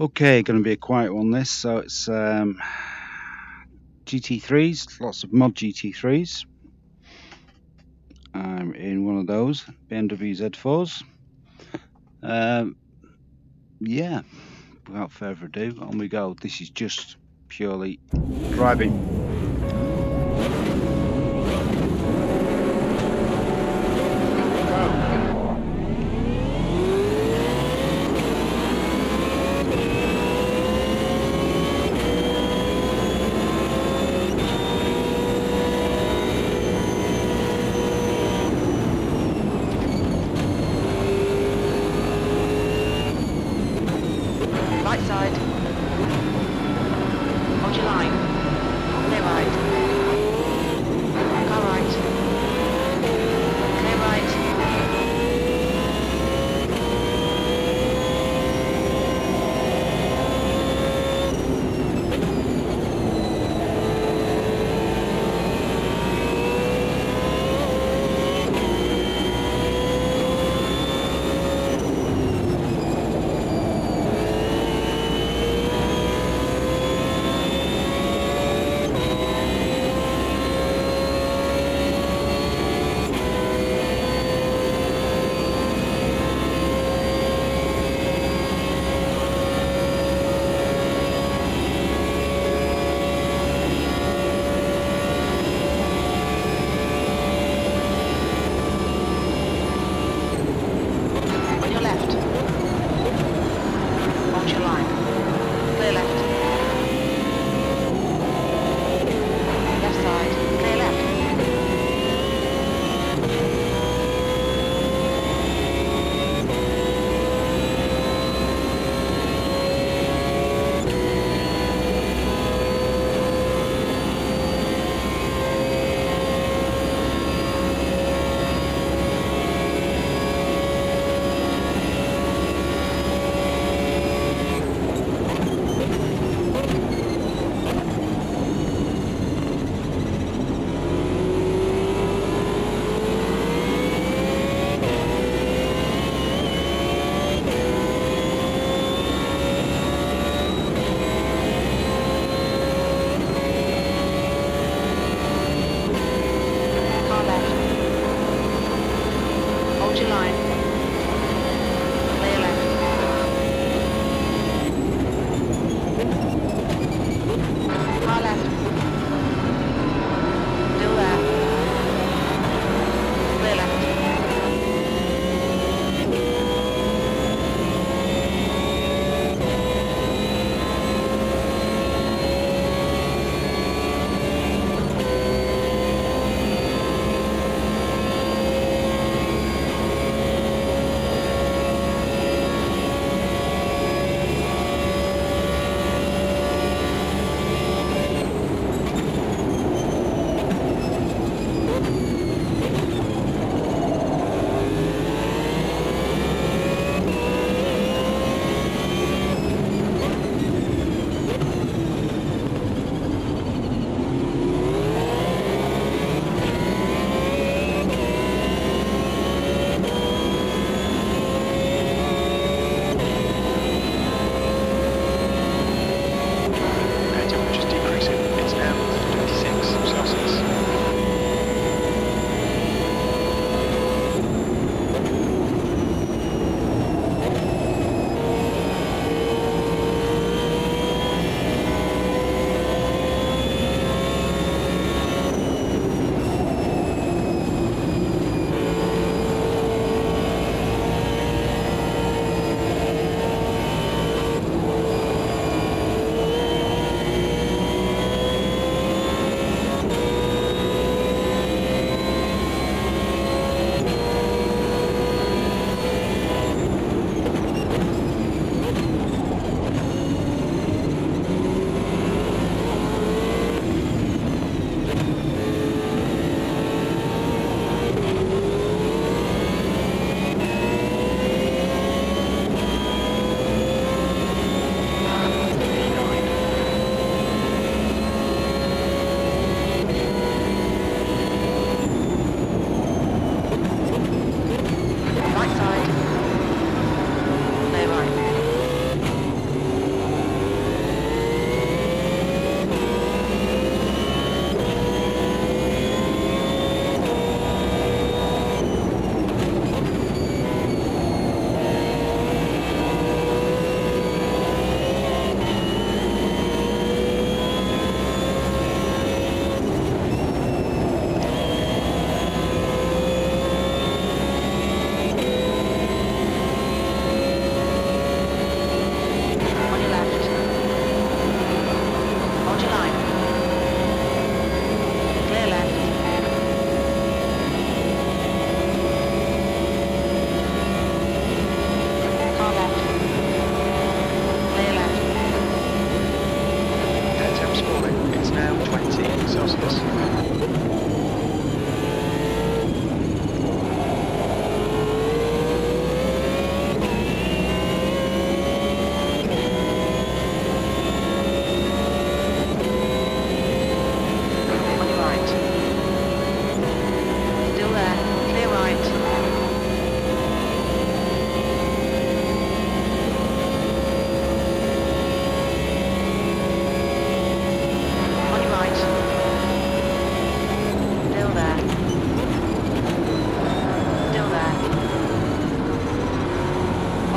Okay, going to be a quiet one this. So it's um, GT3s, lots of mod GT3s. I'm in one of those BMW Z4s. Um, yeah, without further ado, on we go. This is just purely driving.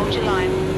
Hold your line.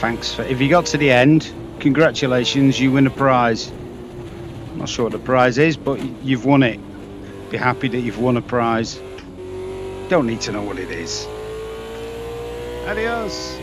Thanks for. If you got to the end, congratulations, you win a prize. I'm Not sure what the prize is, but you've won it. Be happy that you've won a prize. Don't need to know what it is. Adios.